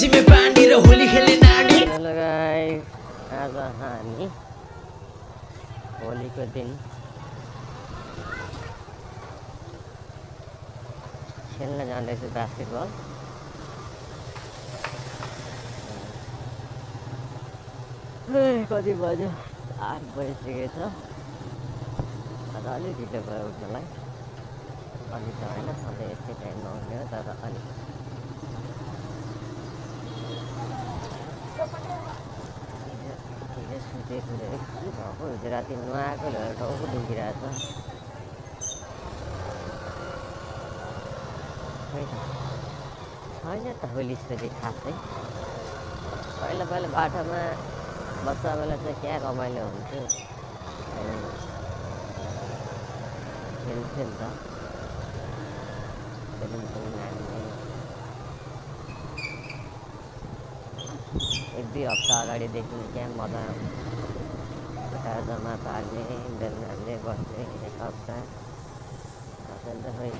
झिमे पानी र होली खेल्ने नानी। आज हामी होलीको दिन खेल्न जाँदैछु बास्केटबल कति बज्यो? आठ बजिसकेको छ। आज अलिक ढिलो भयो उठ्नलाई। अलिक त होइन सधैँ यस्तै टाइममा उठ्ने हो तर अलिक राति नुहाएको भएर टाउको दुखिरहेको त छैन त होलिसरी खासै पहिला पहिला बाटोमा बच्चा बेला चाहिँ क्या रमाइलो हुन्थ्यो खेल्थ्यो नि त एक दुई हप्ता अगाडिदेखि क्या मजा केटा जम्मा पार्ने बेलुनाले बस्ने एक हप्ता अन्त खै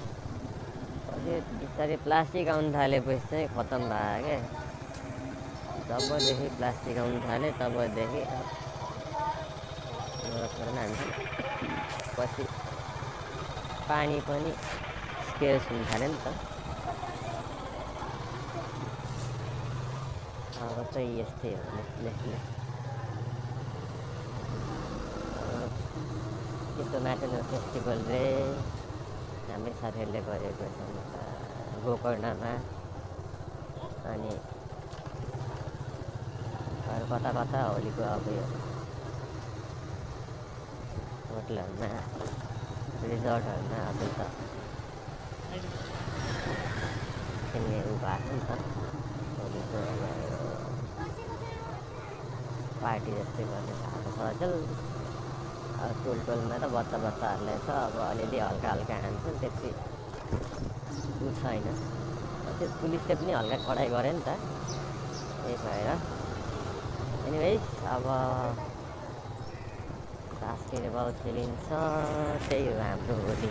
पछि बिस्तारै प्लास्टिक आउनु थालेपछि चाहिँ खतम भयो क्या जबदेखि प्लास्टिक आउनु थाल्यो तबदेखि हान्छ पछि पानी पनि स्केर्स हुनु थाल्यो नि त अब चाहिँ यस्तै हो लेख्ने त्यस्तो म्याटेनल फेस्टिभल रे हाम्रै साथीहरूले गरेको छन् गोकर्णमा अनि अरू कता कता होलीको अब यो होटलहरूमा रिजोर्टहरूमा अब त खेल्ने उ भएको नि त होलीको पार्टी जस्तै गर्ने भएको छ अचेल अब टोल टोलमा त बच्चा बच्चाहरूलाई छ अब अलिअलि हल्का हल्का हान्छन् त्यति उ छैन। त्यो पुलिसले पनि हल्का कडाइ गऱ्यो नि त त्यही भएर। एनिवेज अब बास्केटबल खेलिन्छ त्यही हो हाम्रो होली।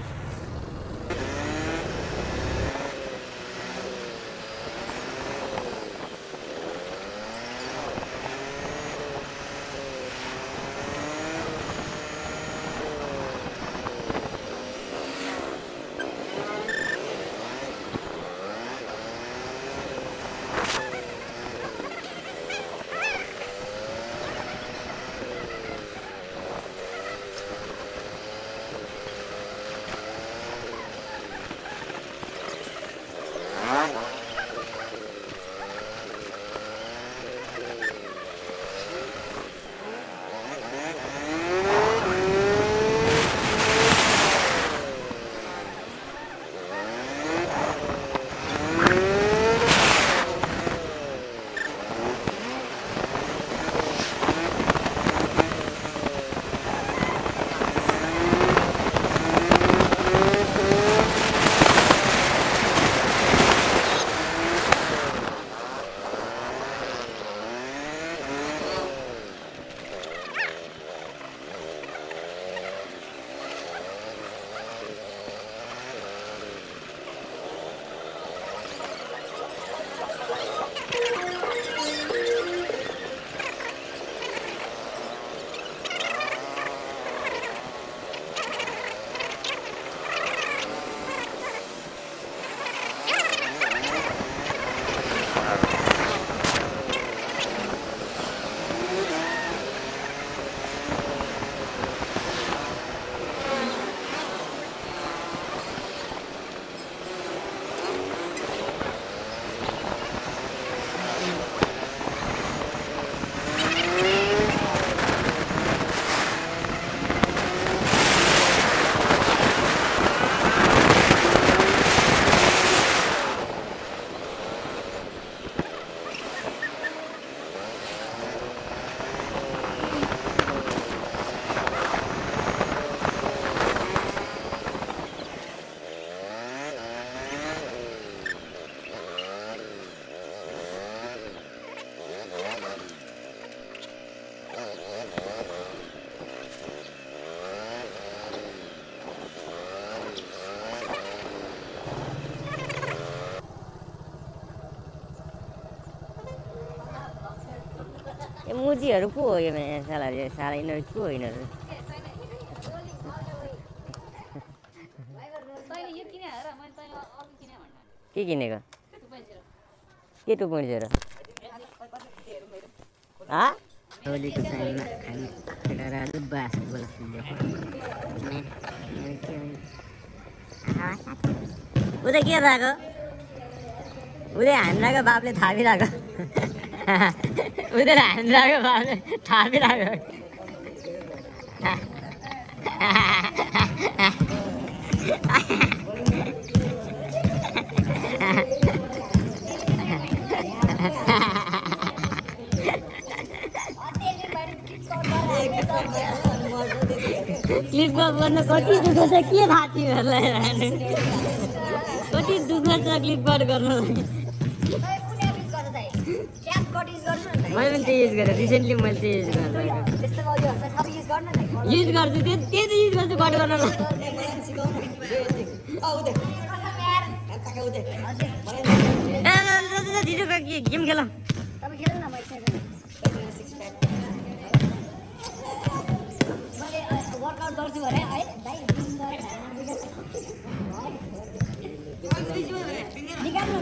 ए मुजीहरू को हो यो साला यो साला यिनीहरू को हो यिनीहरू के किनेको के टु पोइन्ट जेरो होलीको टाइममा खाने केटाहरू बास बोला उता के भएको उसले हान्दाको बापले थापिरहेको उनीहरू हान्दाको बापले थापिरहेको क्लिप गर्न कति दुःख छ के थाहा कति दुःख छ क्लिप गर्नु मैले पनि त्यही युज गरेँ रिसेन्टली मैले त्यही युज गरेँ युज गर्छु त्यो त्यही त युज गर्छु कट गर्न गेम खेल वर्कआउट गर्छु भने है निकाल्नु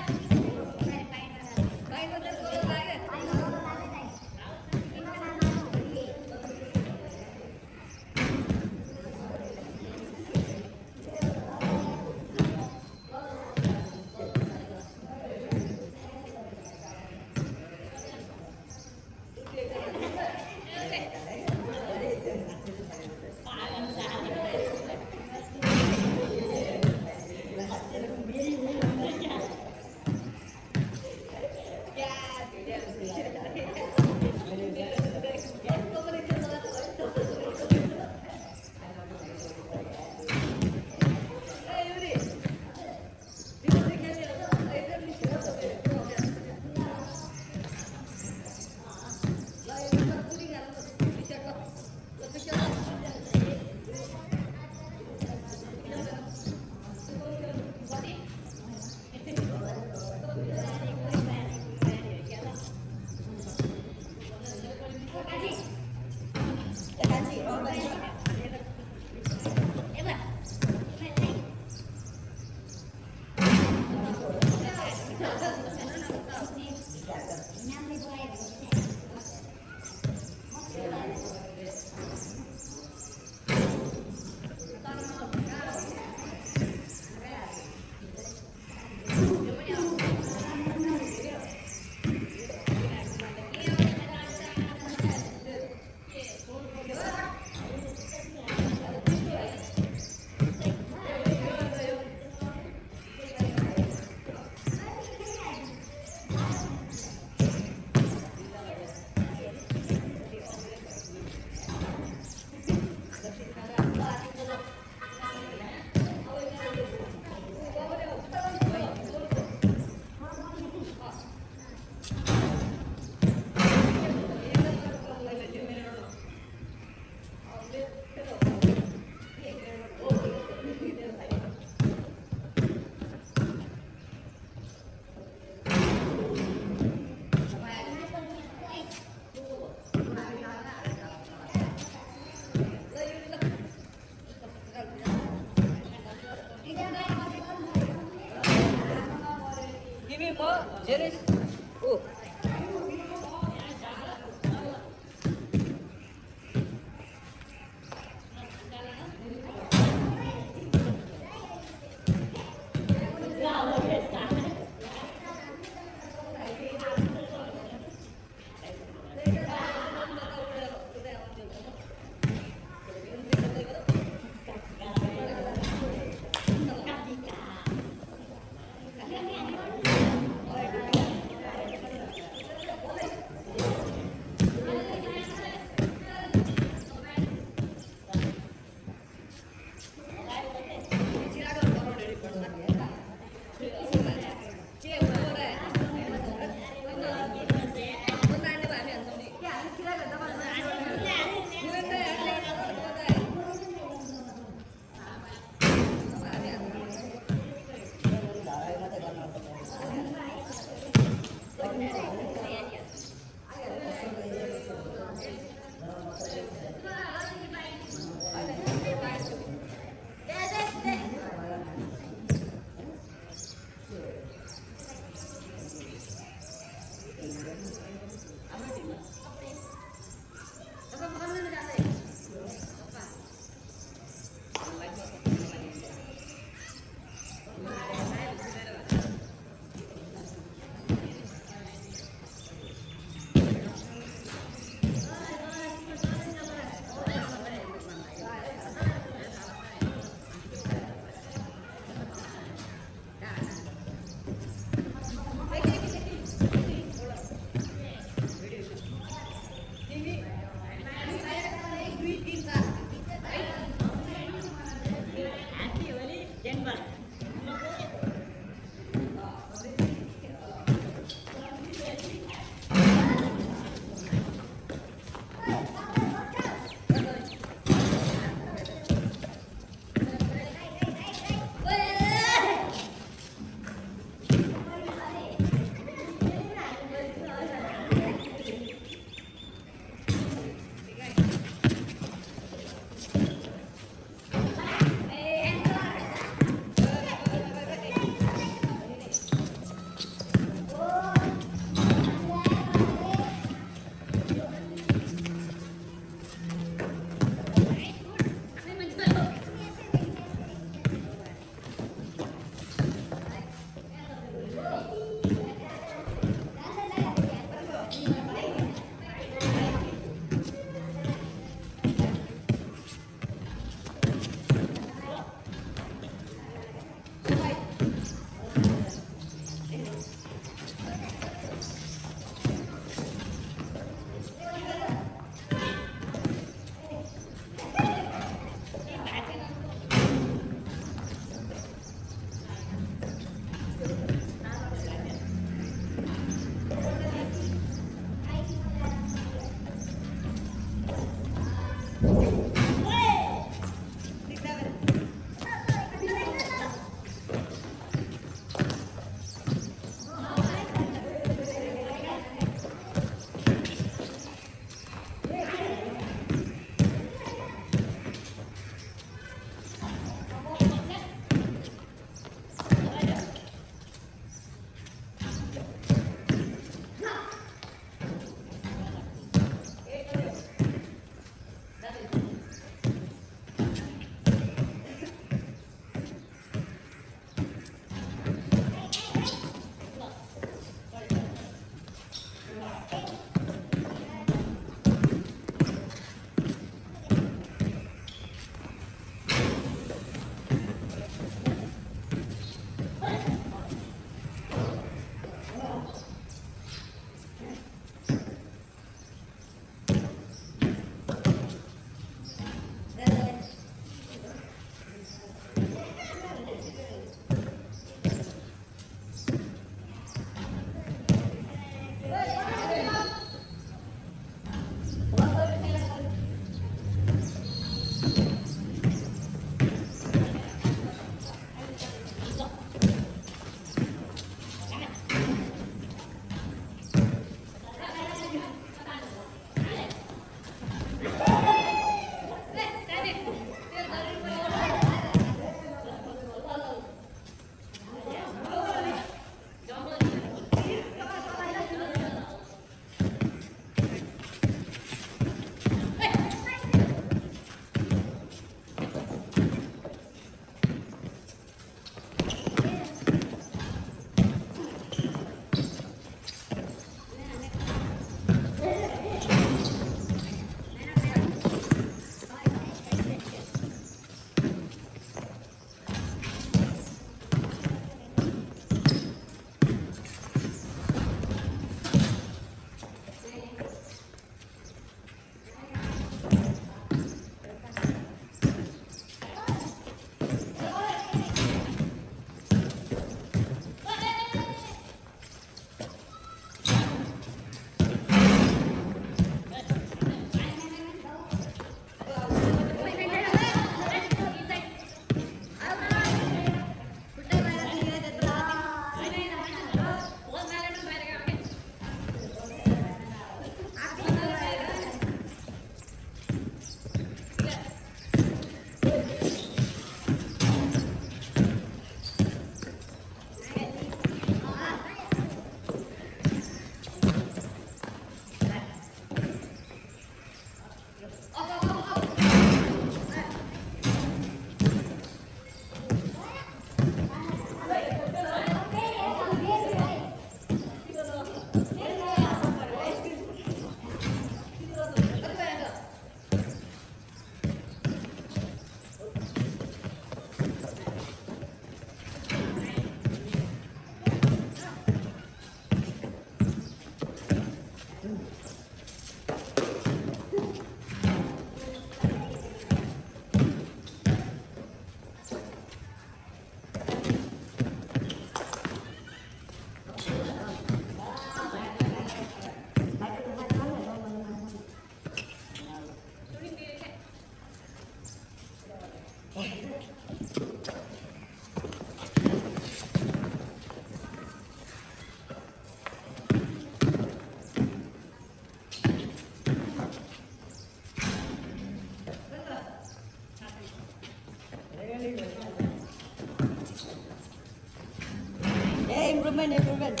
इम्प्रुभमेन्ट इम्प्रुभमेन्ट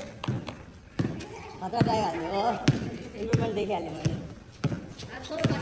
खतरा लगाइहाल्ने हो इम्प्रुभमेन्ट देखिहालेँ मैले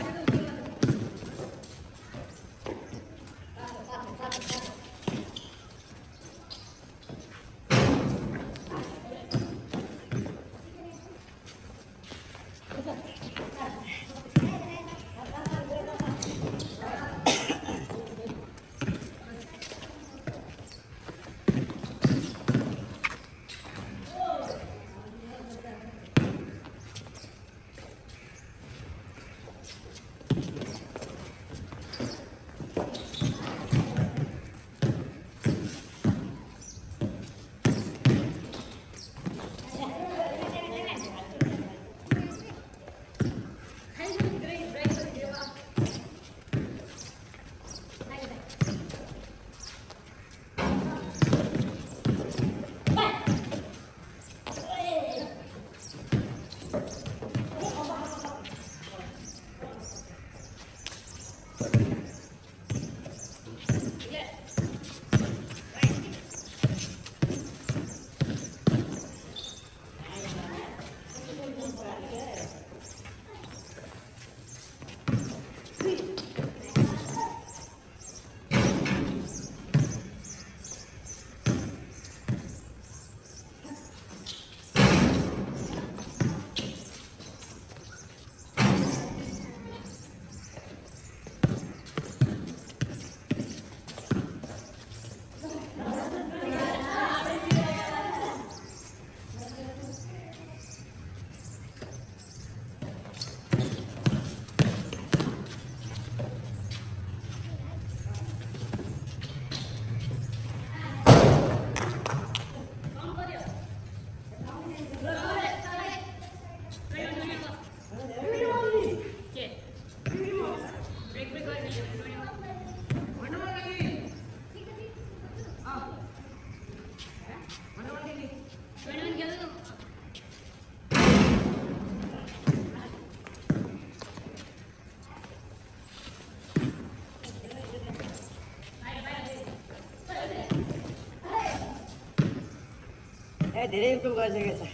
धेरै इम्प्रुभ गरिसकेको छ।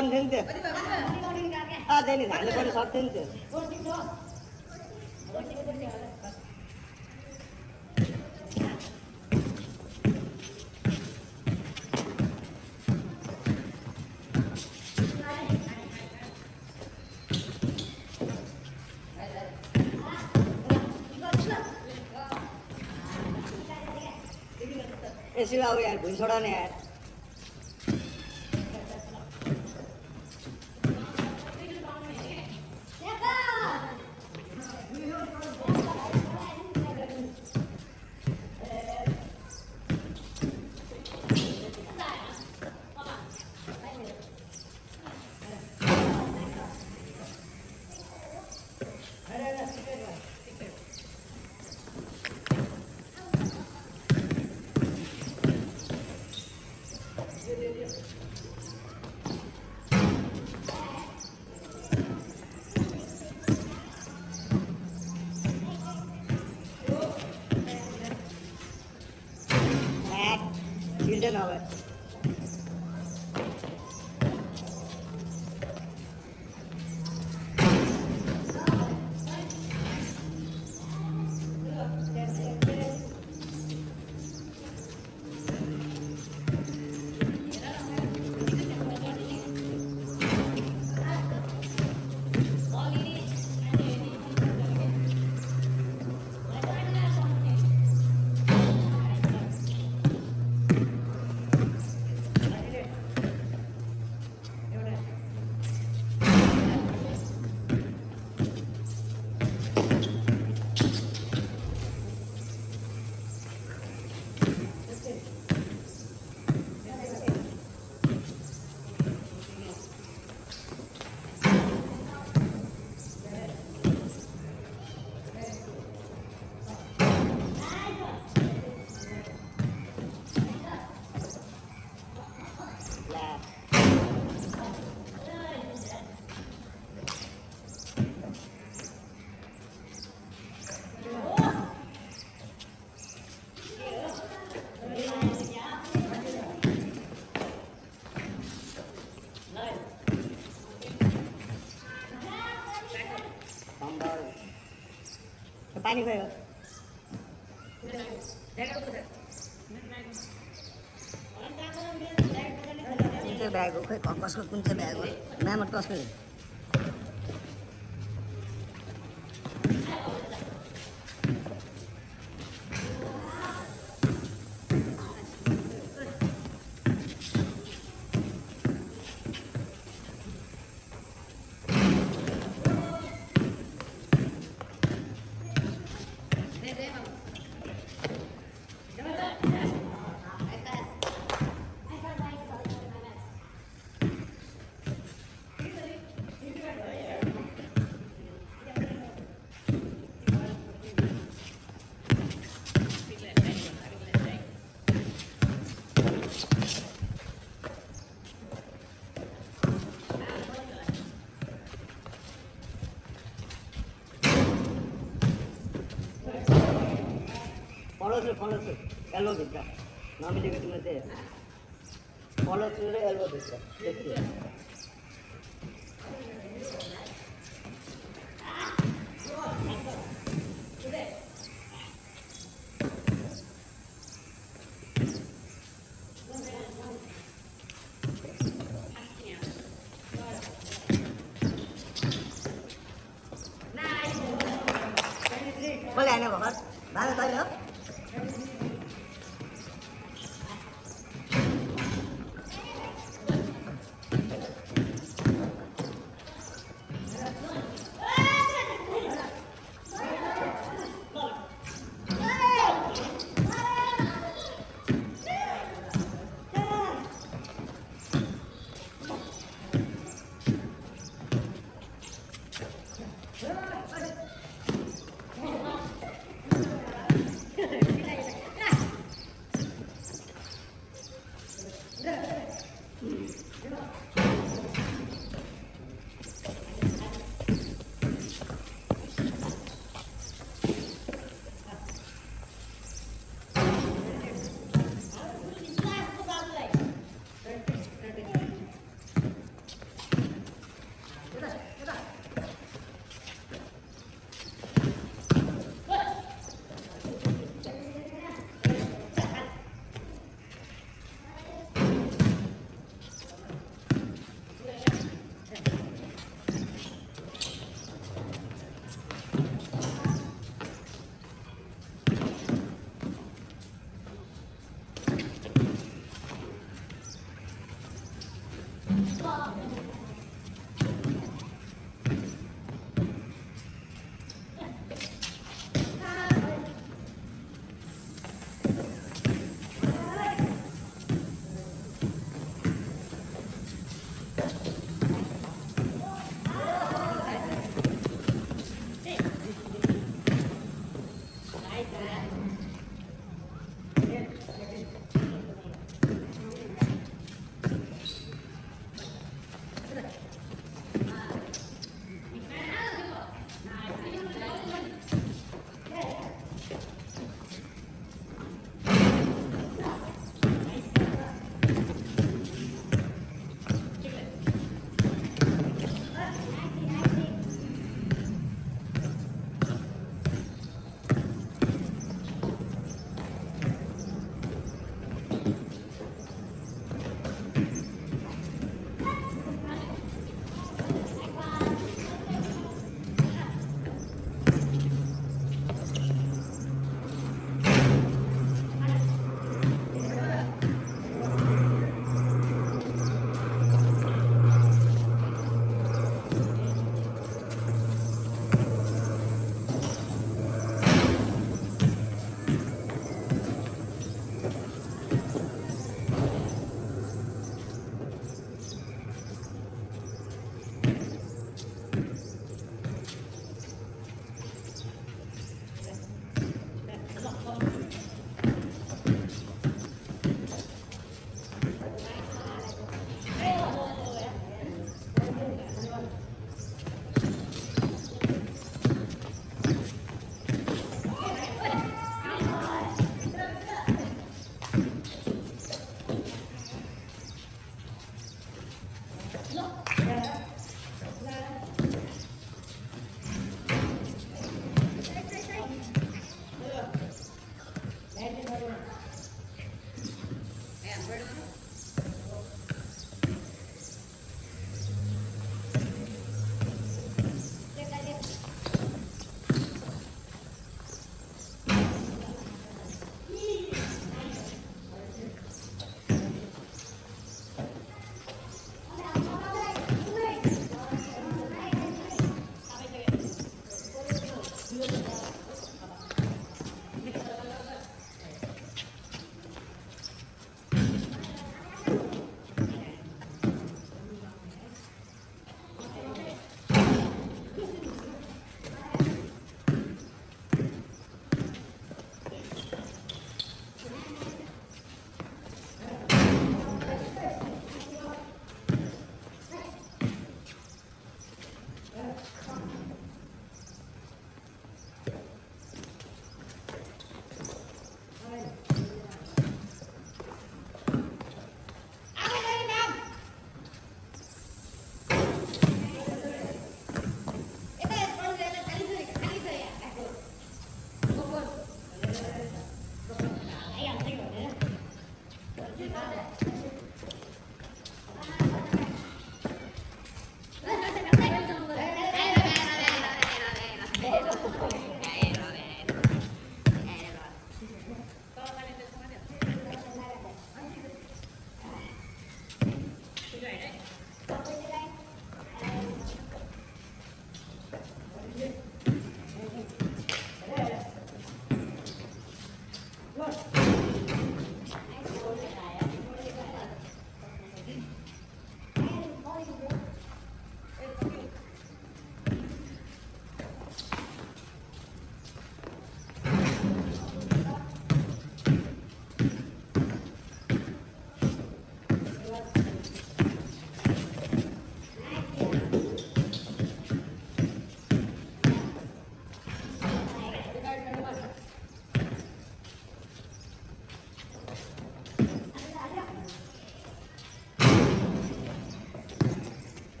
गरिदिन्थ्यो अझै नि धानले पनि सक्थ्यो नि त्यो ऐसी आओ यार भूल छोड़ा नहीं यार पानी गयो। कुन चाहिँ ब्याग हो खै कसको कुन चाहिँ ब्याग हो नाम कसको?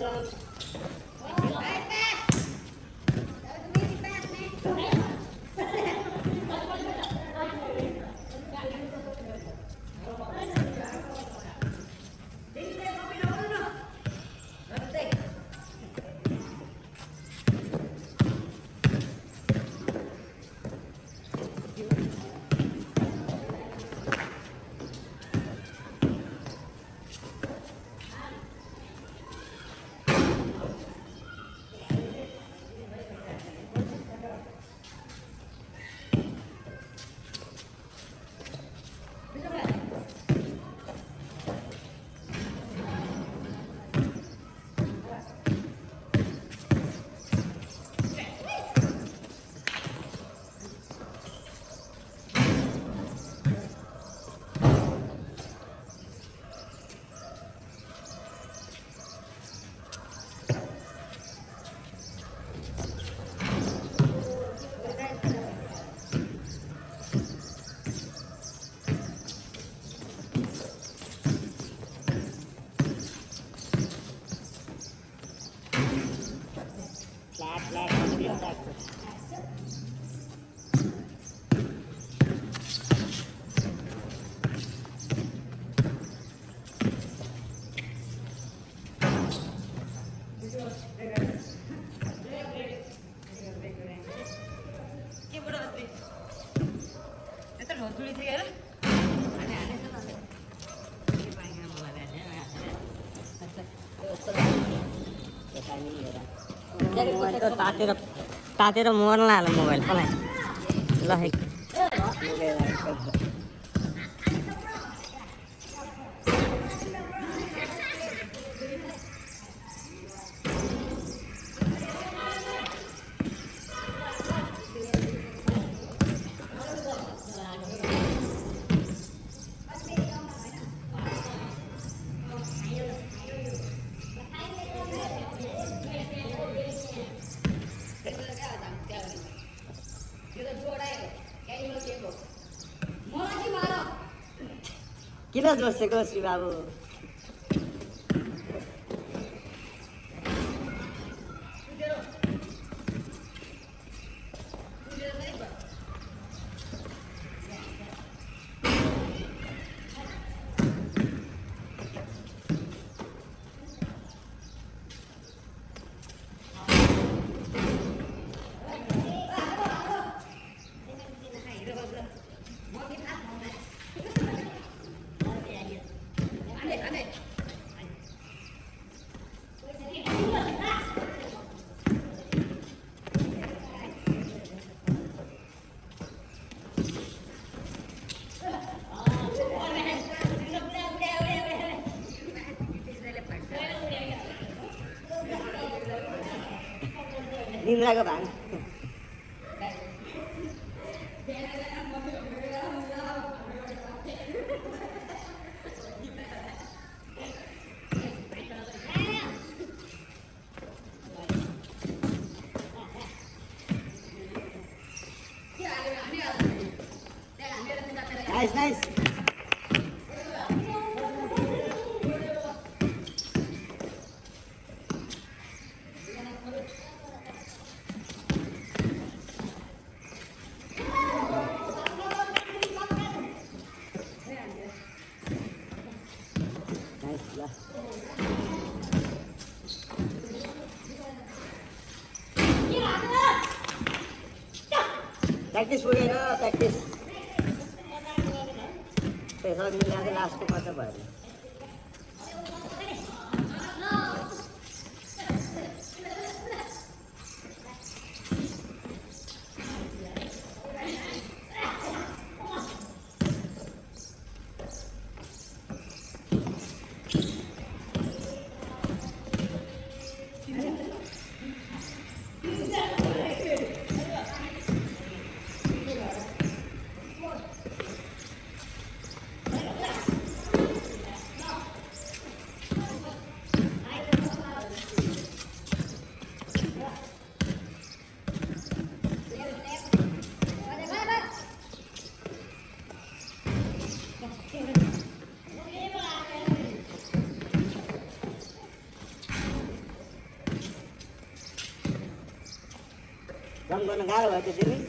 some तातेर तातेर मर्न लाग्यो मोबाइल। कसलाई? ल है किन जोसेको श्री बाबु 那个吧 प्र्याक्टिस पुगेन प्र्याक्टिस त्यसो मिलाएको लास्टको मात्र भयो रन गर्न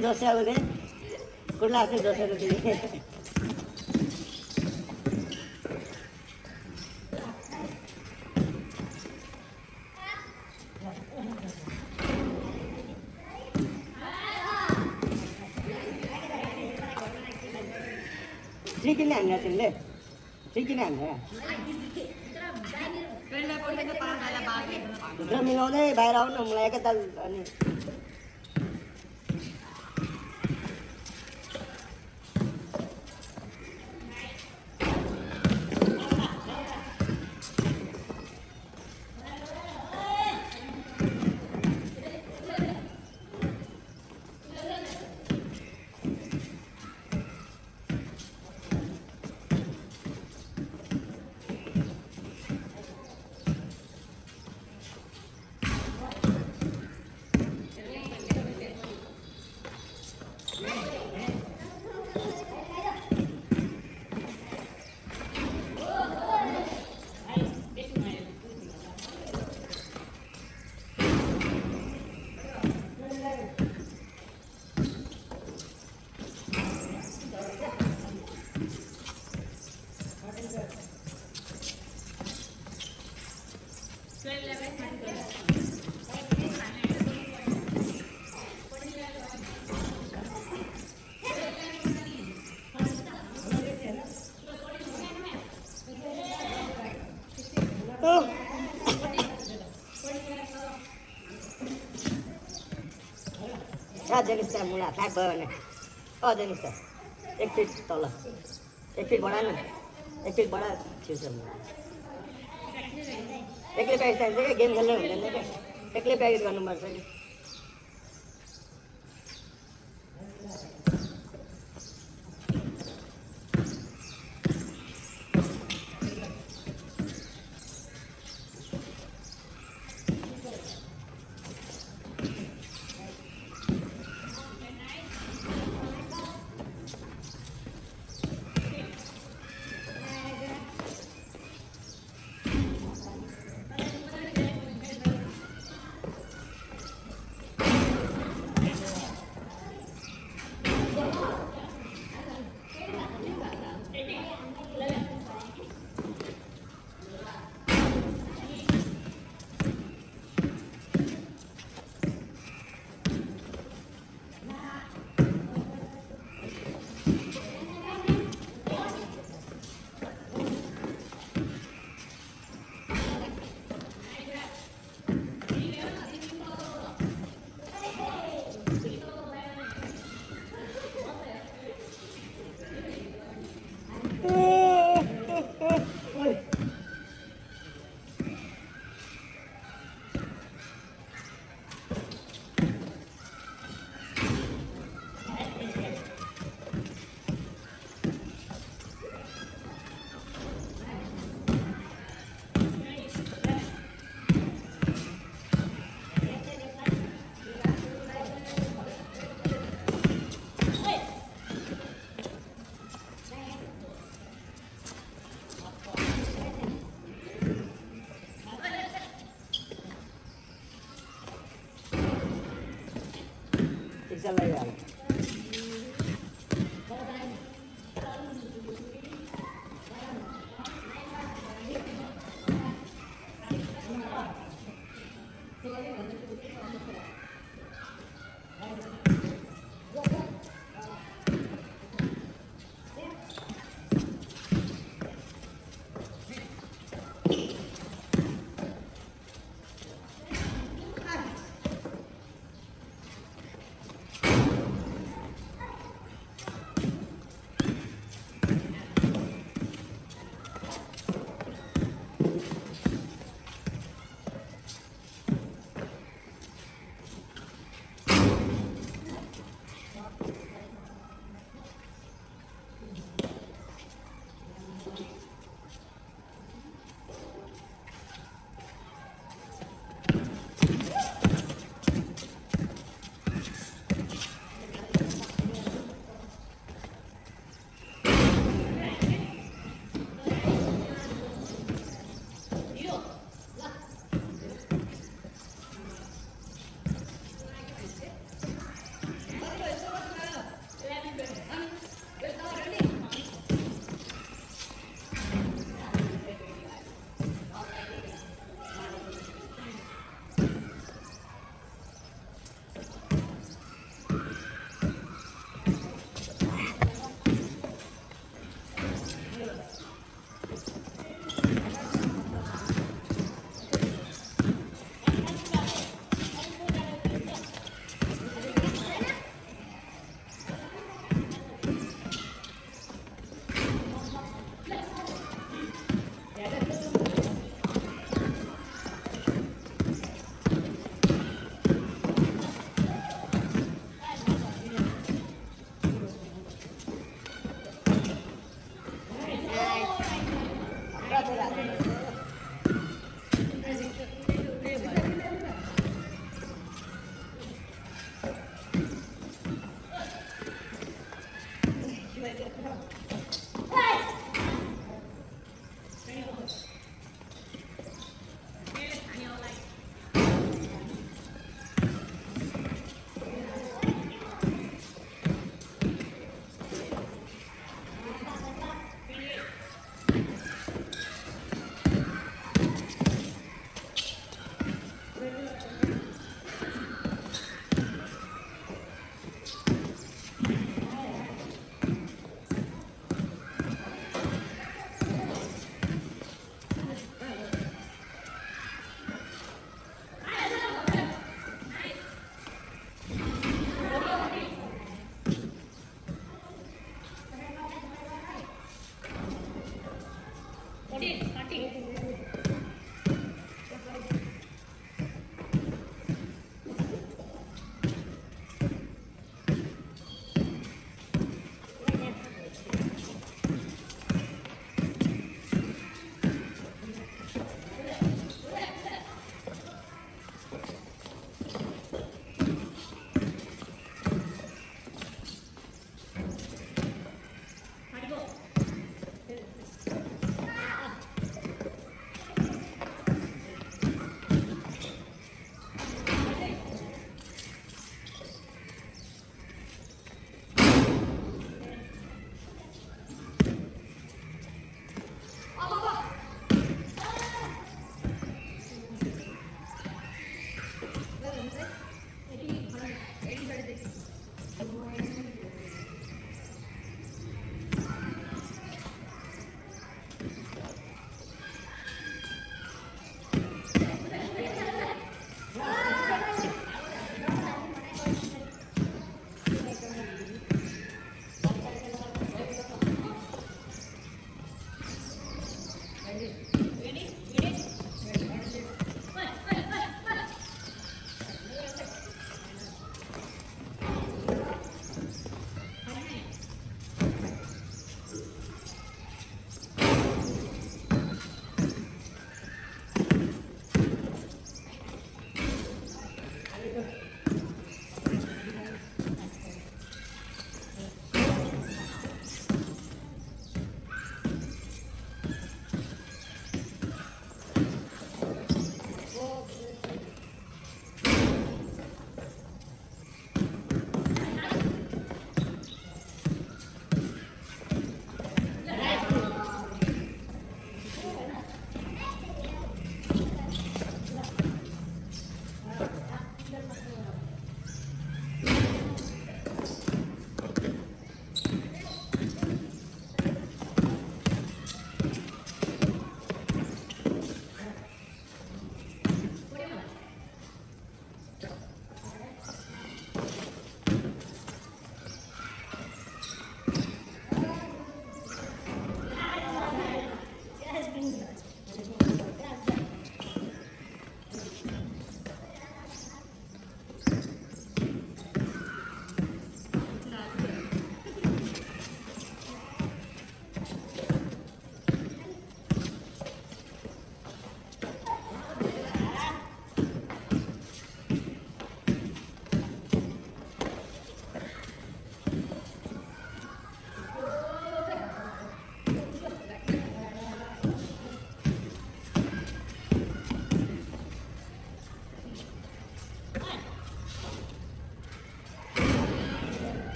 किन झोस्याएको थिएँ कुर्ला चाहिँ झोसेको थिएँ थ्री किन हान्छ तिमीले थ्री किन हान्छ भित्र मिलाउँदै बाहिर आउनु मलाई एकैताल अनि जेनिस त्यहाँ मुला फ्याक भयो भने जेनिस त एक फिट तल एक फिट बढा न एक पिक बडा छिर्छ म एक्लै प्र्याक्टिस चाहिन्छ क्या गेम खेल्नु हुँदैन क्या एक्लै प्र्याक्टिस गर्नुपर्छ कि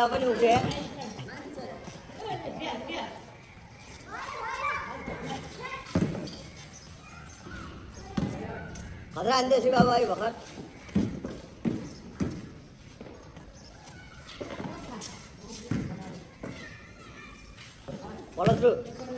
शिवा पनि उठे खतरा हान्दै शिवा भाइ भर्खर Follow through.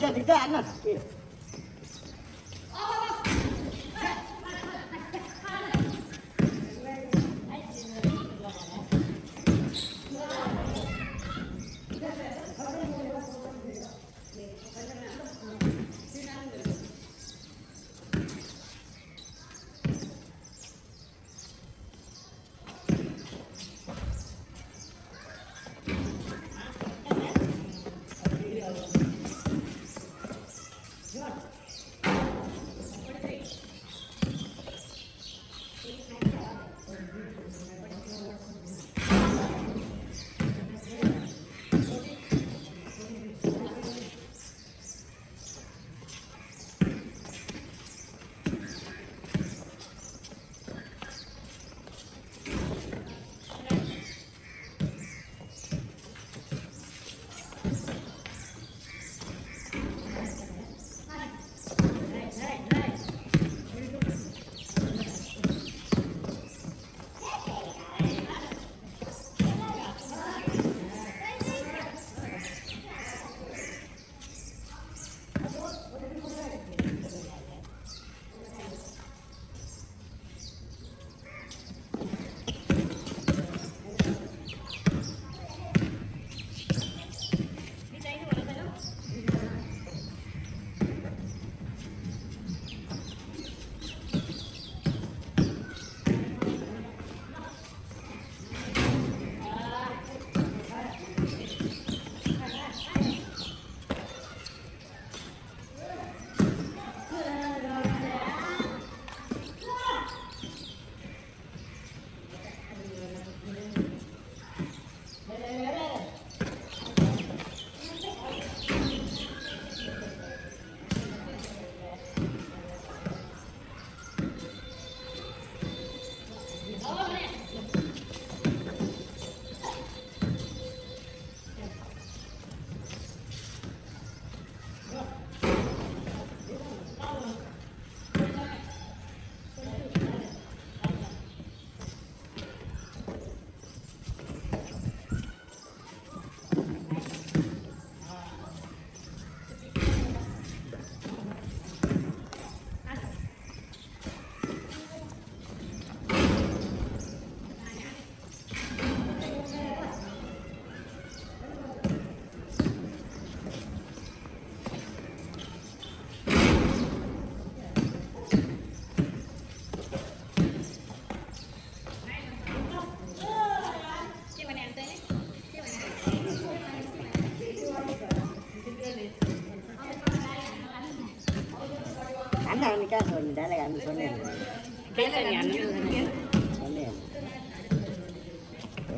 chơi thì cái anh à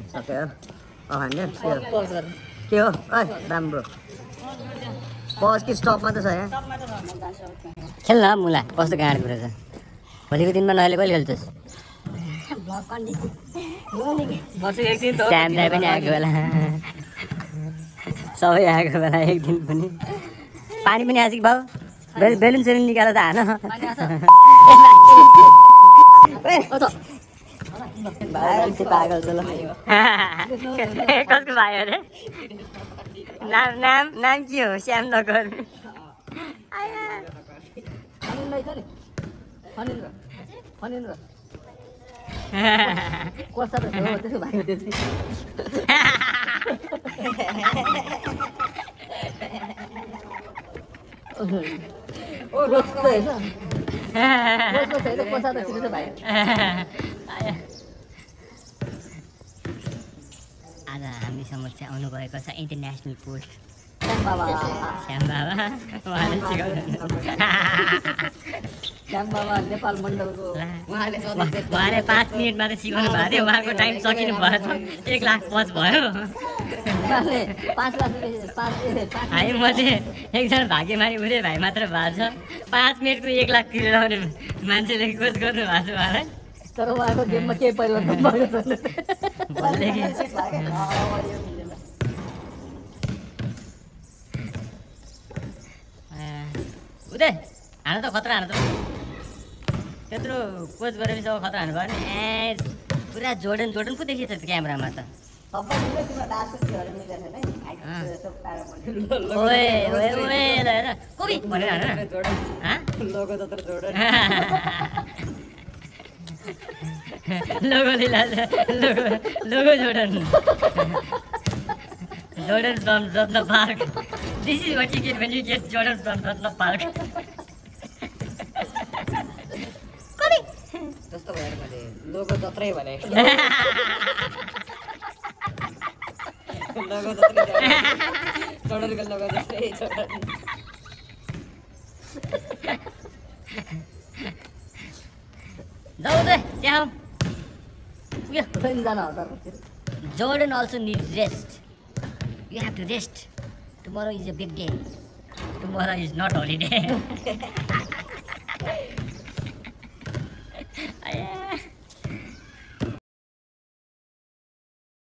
सक्यो के हो पज के हो राम्रो बस कि स्टप मात्रै छ यहाँ खेल्न मुला कस्तो गाँड कुरो छ भोलिको दिनमा नहिले कहिले खेल्छस् टाइम दाइ पनि आएको बेला सबै आएको बेला एक दिन पनि पानी पनि आएको भाउ बेल बेलुन सेलुन निकालेर त हान कसको भाइ अरे नाम नाम नाम के हो श्याम नगर भाइ आज हामी समक्ष आउनुभएको छ इन्टरनेसनल पोस्ट। उहाँले पाँच मिनट मात्रै सिकाउनु भएको थियो उहाँको टाइम सकिनु भएछ एक लाख पच भयो पाँच हामी मध्ये एकजना भाग्यमानी उदय भाइ मात्र भएको छ पाँच मिनटको एक लाख तिरेर आउने मान्छेले कोच गर्नु भएको छ उहाँलाई तर उहाँको गेममा केही परिवर्तन भएको छैन उदय हान त खतरा हान त त्यत्रो कोच गरेपछि अब खतरा हानु भयो नि ए पुरा जोर्डन जोर्डन पो देखिन्छ त्यो क्यामेरामा त? Logo logo logo Jordan. Jordan from Ratna park this is what you get when you get Jordan from Ratna park जस्तो भएर मैले लोगो जत्रै भने लोगो जत्रै जोडेरको लोगो जस्तै जाऊ त त्यहाँ जान हो तर You have to rest. Tomorrow is a big day. Tomorrow is not holiday.